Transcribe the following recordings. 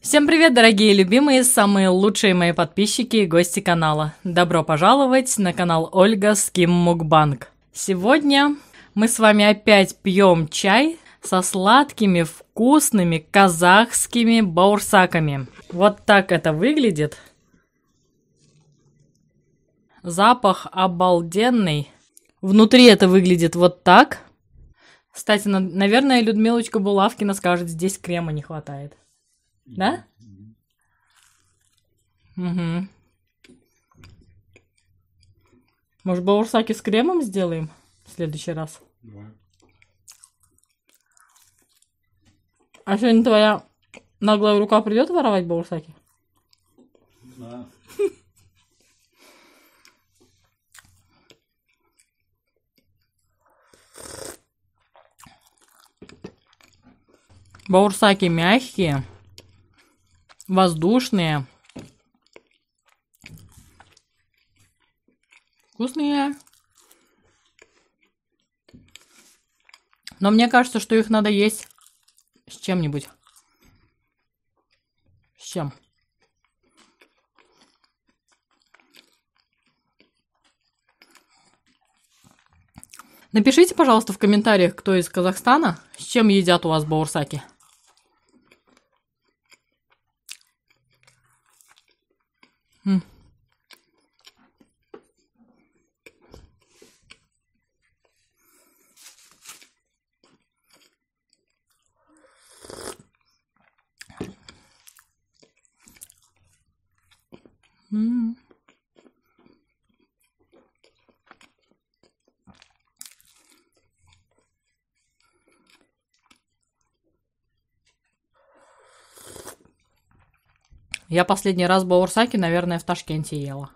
Всем привет, дорогие любимые, самые лучшие мои подписчики и гости канала. Добро пожаловать на канал Ольга Ским Мукбанк. Сегодня мы с вами опять пьем чай со сладкими, вкусными казахскими баурсаками. Вот так это выглядит. Запах обалденный. Внутри это выглядит вот так. Кстати, на- наверное, Людмилочка Булавкина скажет, здесь крема не хватает. Да? Угу. Может, баурсаки с кремом сделаем в следующий раз? Давай. А сегодня твоя наглая рука придет воровать баурсаки? Не знаю. Баурсаки мягкие, воздушные, вкусные. Но мне кажется, что их надо есть с чем-нибудь. С чем? Напишите, пожалуйста, в комментариях, кто из Казахстана, с чем едят у вас баурсаки. Я последний раз баурсаки, наверное, в Ташкенте ела.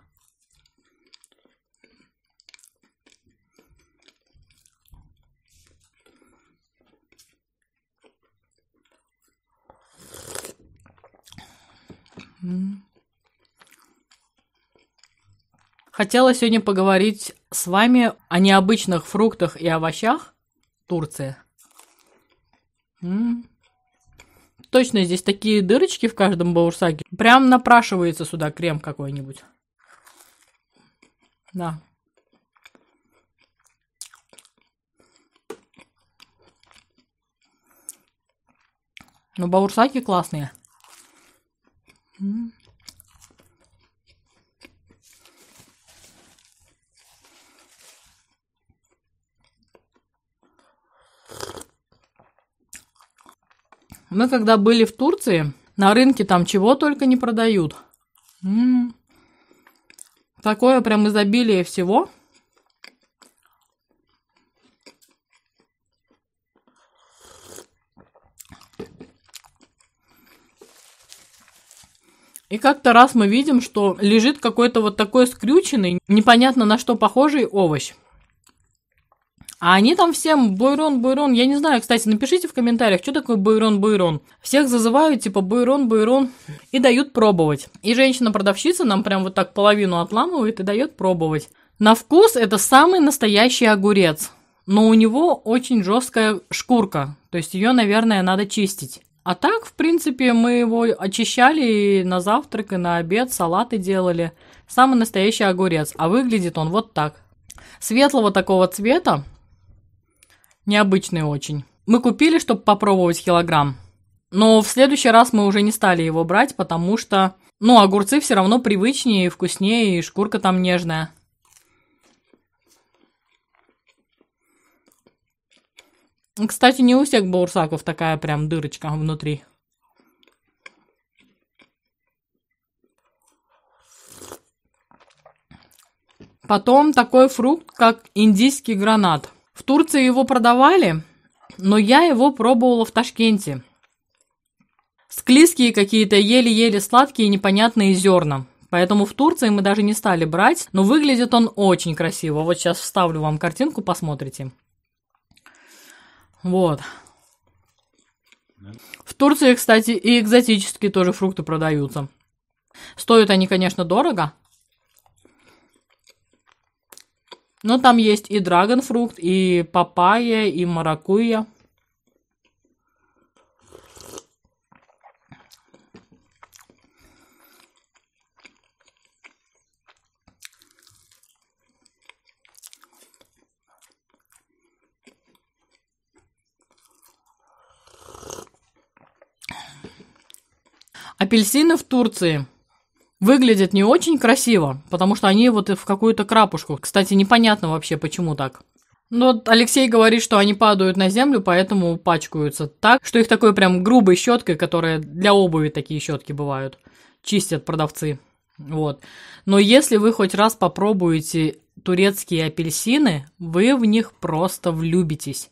Хотела сегодня поговорить с вами о необычных фруктах и овощах Турции. М. Точно здесь такие дырочки в каждом баурсаке. Прям напрашивается сюда крем какой-нибудь. Да. Ну, баурсаки классные. Мы когда были в Турции, на рынке там чего только не продают. М. Такое прям изобилие всего. И как-то раз мы видим, что лежит какой-то вот такой скрюченный, непонятно на что похожий овощ. А они там всем Бойрон, Бойрон. Я не знаю, кстати, напишите в комментариях, что такое Бойрон, Бойрон. Всех зазывают, типа Бойрон, Бойрон, и дают пробовать. И женщина-продавщица нам прям вот так половину отламывает и дает пробовать. На вкус это самый настоящий огурец. Но у него очень жесткая шкурка. То есть ее, наверное, надо чистить. А так, в принципе, мы его очищали и на завтрак, и на обед, салаты делали. Самый настоящий огурец. А выглядит он вот так. Светлого такого цвета, Необычный очень. Мы купили, чтобы попробовать килограмм. Но в следующий раз мы уже не стали его брать, потому что, ну, огурцы все равно привычнее и вкуснее, и шкурка там нежная. Кстати, не у всех баурсаков такая прям дырочка внутри. Потом такой фрукт, как индийский гранат. В Турции его продавали, но я его пробовала в Ташкенте. Склизкие какие-то, еле-еле сладкие непонятные зерна. Поэтому в Турции мы даже не стали брать, но выглядит он очень красиво. Вот сейчас вставлю вам картинку, посмотрите. Вот. В Турции, кстати, и экзотические тоже фрукты продаются. Стоят они, конечно, дорого. Но там есть и драгонфрукт, и папайя, и маракуйя. Апельсины в Турции выглядят не очень красиво, потому что они вот в какую-то крапушку. Кстати, непонятно вообще, почему так. Но вот Алексей говорит, что они падают на землю, поэтому пачкаются так, что их такой прям грубой щеткой, которая для обуви такие щетки бывают, чистят продавцы. Вот. Но если вы хоть раз попробуете турецкие апельсины, вы в них просто влюбитесь.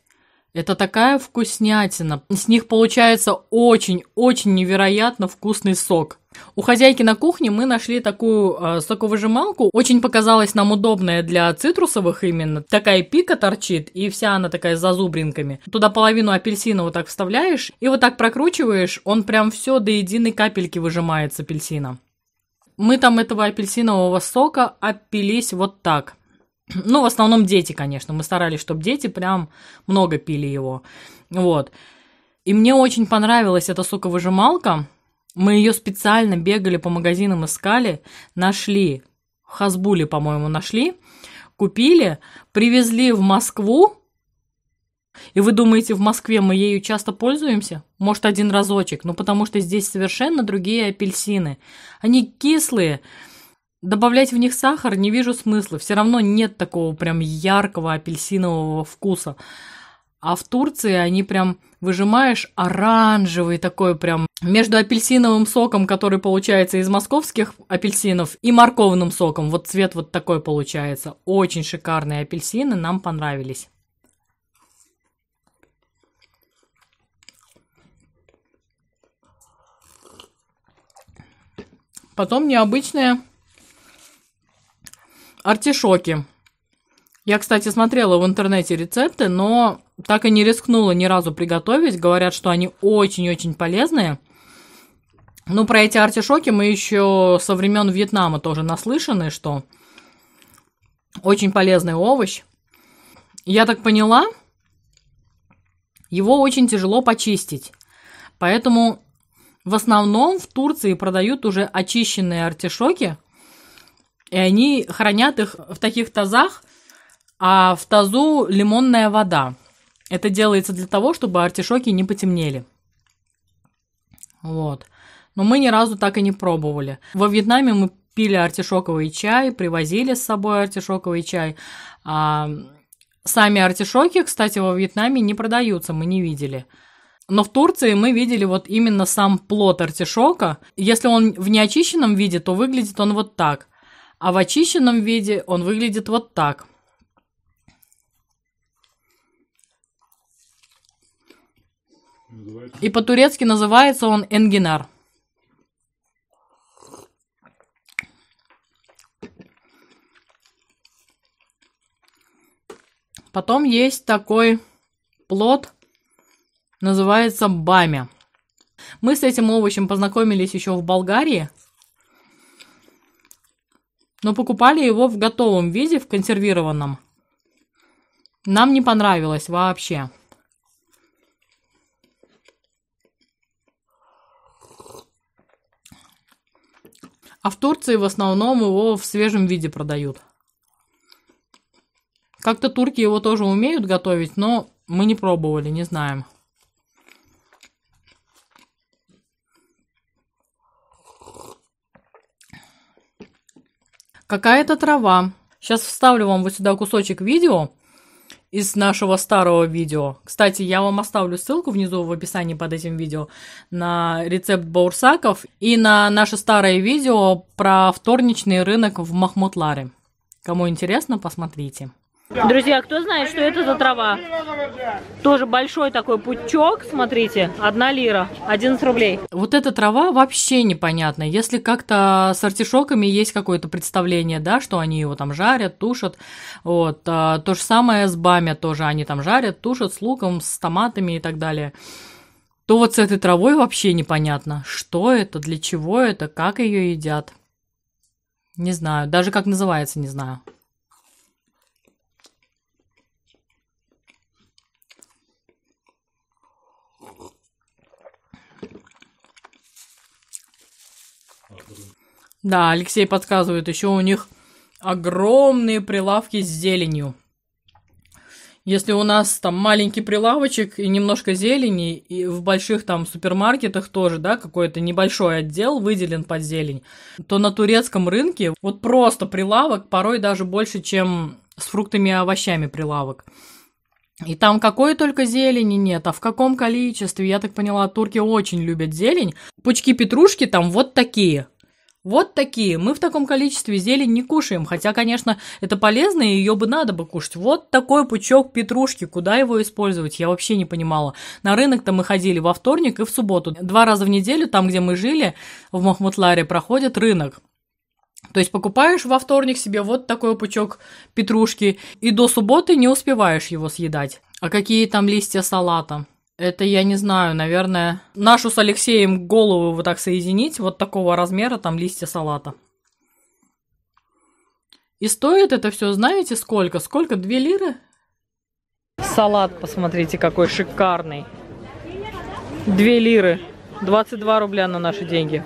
Это такая вкуснятина. С них получается очень-очень невероятно вкусный сок. У хозяйки на кухне мы нашли такую э, соковыжималку. Очень показалась нам удобная для цитрусовых именно. Такая пика торчит, и вся она такая с зазубринками. Туда половину апельсина вот так вставляешь, и вот так прокручиваешь, он прям все до единой капельки выжимает с апельсина. Мы там этого апельсинового сока опились вот так – ну, в основном дети, конечно. Мы старались, чтобы дети прям много пили его. Вот. И мне очень понравилась эта соковыжималка. Мы ее специально бегали по магазинам, искали, нашли. В Хасбуле, по-моему, нашли. Купили, привезли в Москву. И вы думаете, в Москве мы ею часто пользуемся? Может, один разочек. Ну, потому что здесь совершенно другие апельсины. Они кислые, Добавлять в них сахар не вижу смысла. Все равно нет такого прям яркого апельсинового вкуса. А в Турции они прям выжимаешь оранжевый такой прям между апельсиновым соком, который получается из московских апельсинов, и морковным соком. Вот цвет вот такой получается. Очень шикарные апельсины, нам понравились. Потом необычная Артишоки. Я, кстати, смотрела в интернете рецепты, но так и не рискнула ни разу приготовить. Говорят, что они очень-очень полезные. Ну, про эти артишоки мы еще со времен Вьетнама тоже наслышаны, что очень полезный овощ. Я так поняла, его очень тяжело почистить. Поэтому в основном в Турции продают уже очищенные артишоки, и они хранят их в таких тазах, а в тазу лимонная вода. Это делается для того, чтобы артишоки не потемнели. Вот. Но мы ни разу так и не пробовали. Во Вьетнаме мы пили артишоковый чай, привозили с собой артишоковый чай. А сами артишоки, кстати, во Вьетнаме не продаются, мы не видели. Но в Турции мы видели вот именно сам плод артишока. Если он в неочищенном виде, то выглядит он вот так а в очищенном виде он выглядит вот так. И по-турецки называется он энгинар. Потом есть такой плод, называется бамя. Мы с этим овощем познакомились еще в Болгарии – но покупали его в готовом виде, в консервированном. Нам не понравилось вообще. А в Турции в основном его в свежем виде продают. Как-то турки его тоже умеют готовить, но мы не пробовали, не знаем. Какая-то трава. Сейчас вставлю вам вот сюда кусочек видео из нашего старого видео. Кстати, я вам оставлю ссылку внизу в описании под этим видео на рецепт баурсаков и на наше старое видео про вторничный рынок в Махмутларе. Кому интересно, посмотрите. Друзья, кто знает, что это за трава? Тоже большой такой пучок, смотрите, одна лира, 11 рублей. Вот эта трава вообще непонятна. Если как-то с артишоками есть какое-то представление, да, что они его там жарят, тушат, вот, а, то же самое с бамя тоже, они там жарят, тушат с луком, с томатами и так далее то вот с этой травой вообще непонятно, что это, для чего это, как ее едят. Не знаю, даже как называется, не знаю. Да, Алексей подсказывает, еще у них огромные прилавки с зеленью. Если у нас там маленький прилавочек и немножко зелени, и в больших там супермаркетах тоже, да, какой-то небольшой отдел выделен под зелень, то на турецком рынке вот просто прилавок порой даже больше, чем с фруктами и овощами прилавок. И там какой только зелени нет, а в каком количестве, я так поняла, турки очень любят зелень. Пучки петрушки там вот такие – вот такие. Мы в таком количестве зелень не кушаем. Хотя, конечно, это полезно, и ее бы надо бы кушать. Вот такой пучок петрушки. Куда его использовать? Я вообще не понимала. На рынок-то мы ходили во вторник и в субботу. Два раза в неделю, там, где мы жили, в Махмутларе, проходит рынок. То есть покупаешь во вторник себе вот такой пучок петрушки, и до субботы не успеваешь его съедать. А какие там листья салата? Это я не знаю, наверное, нашу с Алексеем голову вот так соединить, вот такого размера, там листья салата. И стоит это все, знаете, сколько? Сколько? Две лиры? Салат, посмотрите, какой шикарный. Две лиры. 22 рубля на наши деньги.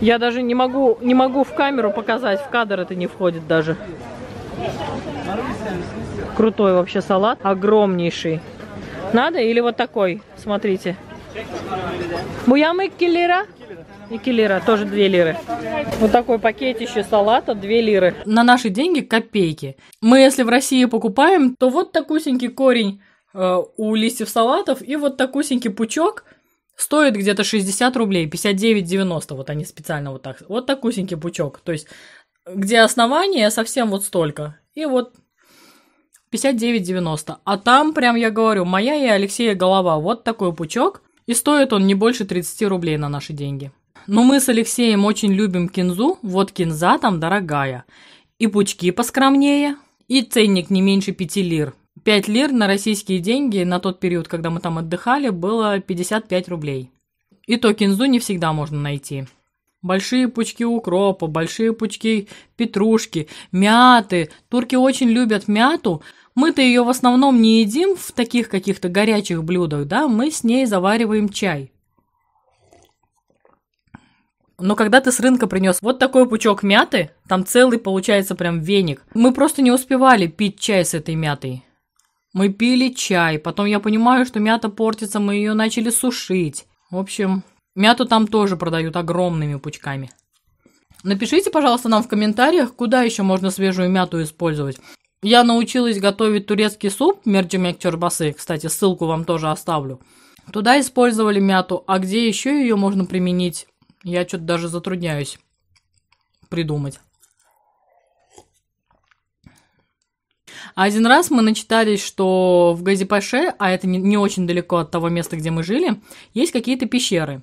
Я даже не могу, не могу в камеру показать, в кадр это не входит даже. Крутой вообще салат, огромнейший. Надо или вот такой? Смотрите. Буямы киллера? И киллера, тоже 2 лиры. Вот такой пакетище салата, 2 лиры. На наши деньги копейки. Мы, если в России покупаем, то вот такусенький корень э, у листьев салатов и вот такусенький пучок стоит где-то 60 рублей, 59,90. Вот они специально вот так. Вот такусенький пучок. То есть, где основание совсем вот столько. И вот 59,90. А там, прям я говорю, моя и Алексея голова. Вот такой пучок. И стоит он не больше 30 рублей на наши деньги. Но мы с Алексеем очень любим кинзу. Вот кинза там дорогая. И пучки поскромнее. И ценник не меньше 5 лир. 5 лир на российские деньги на тот период, когда мы там отдыхали, было 55 рублей. И то кинзу не всегда можно найти. Большие пучки укропа, большие пучки петрушки, мяты. Турки очень любят мяту, мы-то ее в основном не едим в таких каких-то горячих блюдах, да, мы с ней завариваем чай. Но когда ты с рынка принес вот такой пучок мяты, там целый получается прям веник, мы просто не успевали пить чай с этой мятой. Мы пили чай, потом я понимаю, что мята портится, мы ее начали сушить. В общем, мяту там тоже продают огромными пучками. Напишите, пожалуйста, нам в комментариях, куда еще можно свежую мяту использовать. Я научилась готовить турецкий суп мерджимек чорбасы, кстати, ссылку вам тоже оставлю. Туда использовали мяту, а где еще ее можно применить, я что-то даже затрудняюсь придумать. Один раз мы начитались, что в Газипаше, а это не, не очень далеко от того места, где мы жили, есть какие-то пещеры.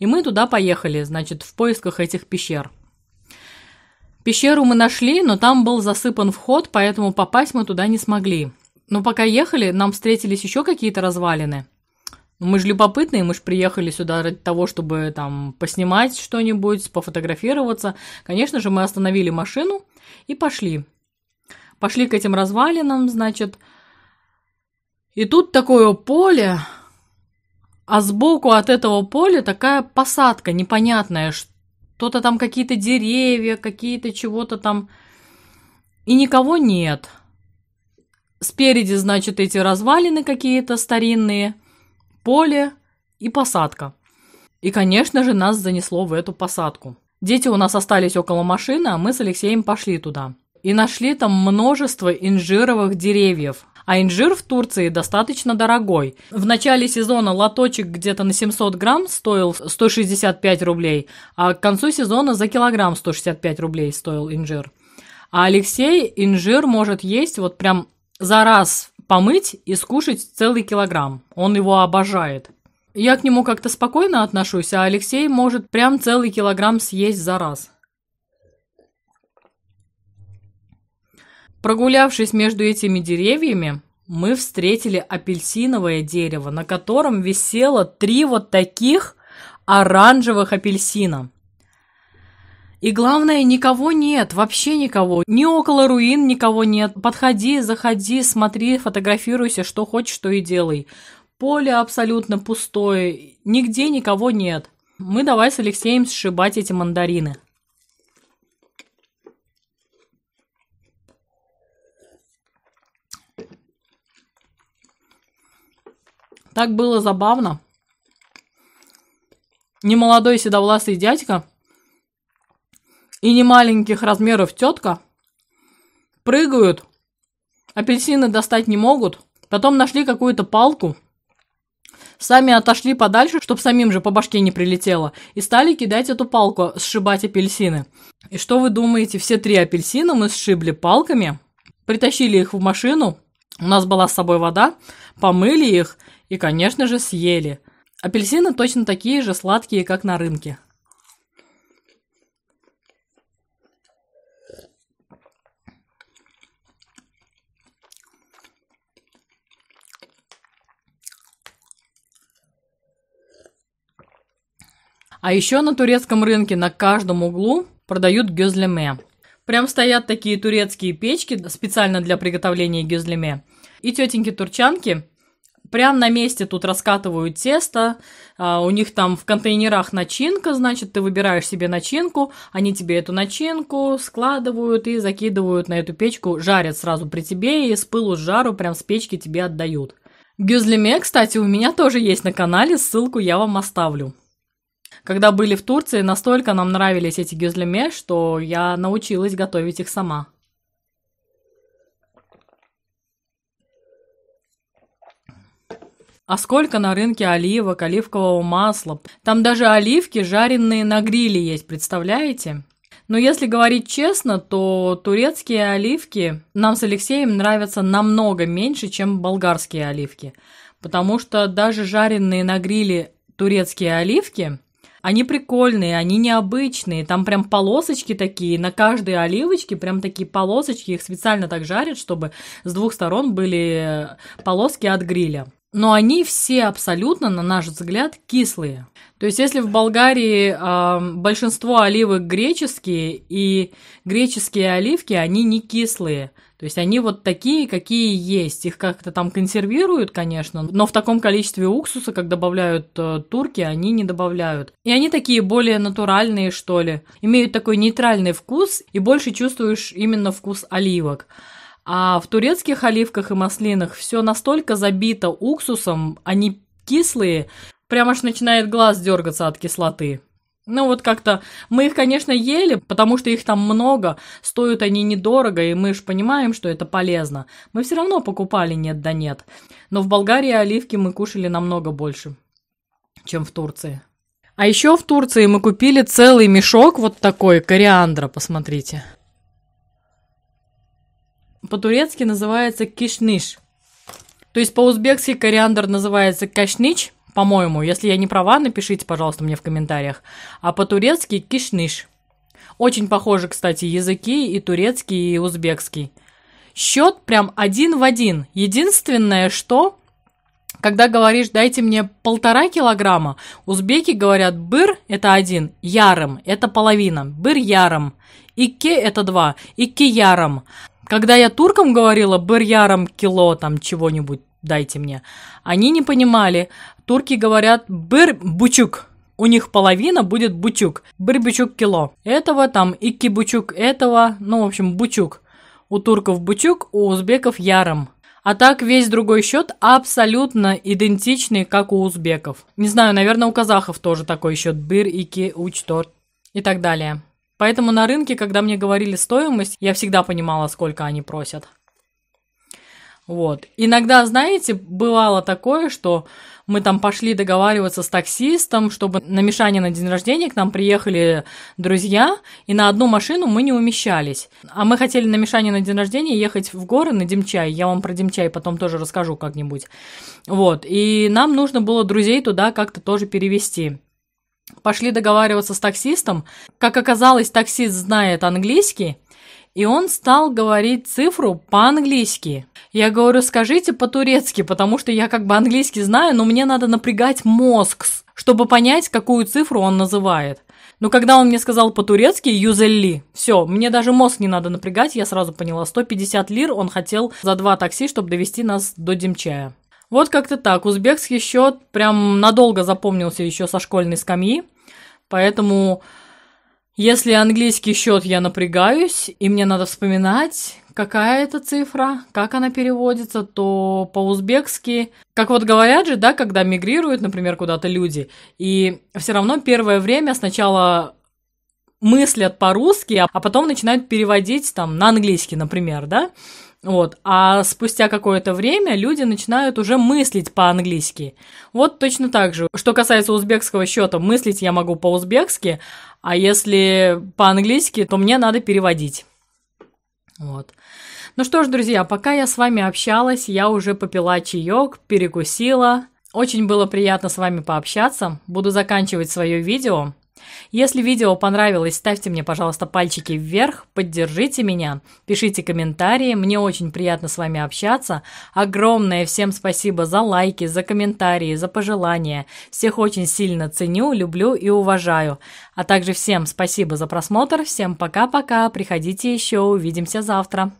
И мы туда поехали, значит, в поисках этих пещер. Пещеру мы нашли, но там был засыпан вход, поэтому попасть мы туда не смогли. Но пока ехали, нам встретились еще какие-то развалины. Мы же любопытные, мы же приехали сюда ради того, чтобы там поснимать что-нибудь, пофотографироваться. Конечно же, мы остановили машину и пошли. Пошли к этим развалинам, значит. И тут такое поле, а сбоку от этого поля такая посадка непонятная, кто-то там какие-то деревья, какие-то чего-то там. И никого нет. Спереди, значит, эти развалины какие-то старинные, поле и посадка. И, конечно же, нас занесло в эту посадку. Дети у нас остались около машины, а мы с Алексеем пошли туда. И нашли там множество инжировых деревьев. А инжир в Турции достаточно дорогой. В начале сезона лоточек где-то на 700 грамм стоил 165 рублей, а к концу сезона за килограмм 165 рублей стоил инжир. А Алексей инжир может есть вот прям за раз помыть и скушать целый килограмм. Он его обожает. Я к нему как-то спокойно отношусь, а Алексей может прям целый килограмм съесть за раз. Прогулявшись между этими деревьями, мы встретили апельсиновое дерево, на котором висело три вот таких оранжевых апельсина. И главное, никого нет, вообще никого. Ни около руин никого нет. Подходи, заходи, смотри, фотографируйся, что хочешь, что и делай. Поле абсолютно пустое, нигде никого нет. Мы давай с Алексеем сшибать эти мандарины. Так было забавно. Немолодой седовласый дядька и немаленьких размеров тетка прыгают, апельсины достать не могут, потом нашли какую-то палку, сами отошли подальше, чтобы самим же по башке не прилетело, и стали кидать эту палку, сшибать апельсины. И что вы думаете, все три апельсина мы сшибли палками, притащили их в машину, у нас была с собой вода, помыли их и, конечно же, съели. Апельсины точно такие же сладкие, как на рынке. А еще на турецком рынке на каждом углу продают гюзлеме. Прям стоят такие турецкие печки специально для приготовления гюзлеме. И тетеньки-турчанки прям на месте тут раскатывают тесто, а, у них там в контейнерах начинка, значит, ты выбираешь себе начинку, они тебе эту начинку складывают и закидывают на эту печку, жарят сразу при тебе и с пылу с жару прям с печки тебе отдают. Гюзлеме, кстати, у меня тоже есть на канале, ссылку я вам оставлю. Когда были в Турции, настолько нам нравились эти гюзлеме, что я научилась готовить их сама. А сколько на рынке оливок, оливкового масла. Там даже оливки, жареные на гриле есть, представляете? Но если говорить честно, то турецкие оливки нам с Алексеем нравятся намного меньше, чем болгарские оливки. Потому что даже жареные на гриле турецкие оливки они прикольные, они необычные, там прям полосочки такие, на каждой оливочке прям такие полосочки, их специально так жарят, чтобы с двух сторон были полоски от гриля. Но они все абсолютно, на наш взгляд, кислые. То есть, если в Болгарии э, большинство оливок греческие, и греческие оливки, они не кислые, то есть они вот такие, какие есть. Их как-то там консервируют, конечно, но в таком количестве уксуса, как добавляют э, турки, они не добавляют. И они такие более натуральные, что ли. Имеют такой нейтральный вкус, и больше чувствуешь именно вкус оливок. А в турецких оливках и маслинах все настолько забито уксусом, они кислые, прям аж начинает глаз дергаться от кислоты. Ну вот как-то мы их, конечно, ели, потому что их там много, стоят они недорого, и мы же понимаем, что это полезно. Мы все равно покупали нет да нет. Но в Болгарии оливки мы кушали намного больше, чем в Турции. А еще в Турции мы купили целый мешок вот такой кориандра, посмотрите. По-турецки называется кишниш. То есть по-узбекски кориандр называется кашнич – по-моему, если я не права, напишите, пожалуйста, мне в комментариях. А по-турецки кишниш. Очень похожи, кстати, языки и турецкий, и узбекский. Счет прям один в один. Единственное, что когда говоришь, дайте мне полтора килограмма, узбеки говорят, быр – это один, ярым – это половина, быр ярым, икке – это два, икки ярым. Когда я туркам говорила, быр ярым кило там чего-нибудь, дайте мне, они не понимали, Турки говорят «быр бучук». У них половина будет бучук. Быр бучук кило. Этого там икки бучук этого, ну, в общем, бучук. У турков бучук, у узбеков яром. А так весь другой счет абсолютно идентичный, как у узбеков. Не знаю, наверное, у казахов тоже такой счет. Быр, ики, уч, торт и так далее. Поэтому на рынке, когда мне говорили стоимость, я всегда понимала, сколько они просят. Вот. Иногда, знаете, бывало такое, что мы там пошли договариваться с таксистом, чтобы на Мишане на день рождения к нам приехали друзья, и на одну машину мы не умещались. А мы хотели на Мишане на день рождения ехать в горы на Демчай. Я вам про Демчай потом тоже расскажу как-нибудь. Вот. И нам нужно было друзей туда как-то тоже перевести. Пошли договариваться с таксистом. Как оказалось, таксист знает английский, и он стал говорить цифру по-английски. Я говорю, скажите по-турецки, потому что я как бы английский знаю, но мне надо напрягать мозг, чтобы понять, какую цифру он называет. Но когда он мне сказал по-турецки «юзелли», все, мне даже мозг не надо напрягать, я сразу поняла, 150 лир он хотел за два такси, чтобы довести нас до Демчая. Вот как-то так, узбекский счет прям надолго запомнился еще со школьной скамьи, поэтому если английский счет я напрягаюсь, и мне надо вспоминать, какая это цифра, как она переводится, то по-узбекски, как вот говорят же, да, когда мигрируют, например, куда-то люди, и все равно первое время сначала мыслят по-русски, а потом начинают переводить там на английский, например, да, вот. А спустя какое-то время люди начинают уже мыслить по-английски. Вот точно так же. Что касается узбекского счета, мыслить я могу по-узбекски, а если по-английски, то мне надо переводить. Вот. Ну что ж, друзья, пока я с вами общалась, я уже попила чаек, перекусила. Очень было приятно с вами пообщаться. Буду заканчивать свое видео. Если видео понравилось, ставьте мне, пожалуйста, пальчики вверх, поддержите меня, пишите комментарии, мне очень приятно с вами общаться. Огромное всем спасибо за лайки, за комментарии, за пожелания. Всех очень сильно ценю, люблю и уважаю. А также всем спасибо за просмотр, всем пока-пока, приходите еще, увидимся завтра.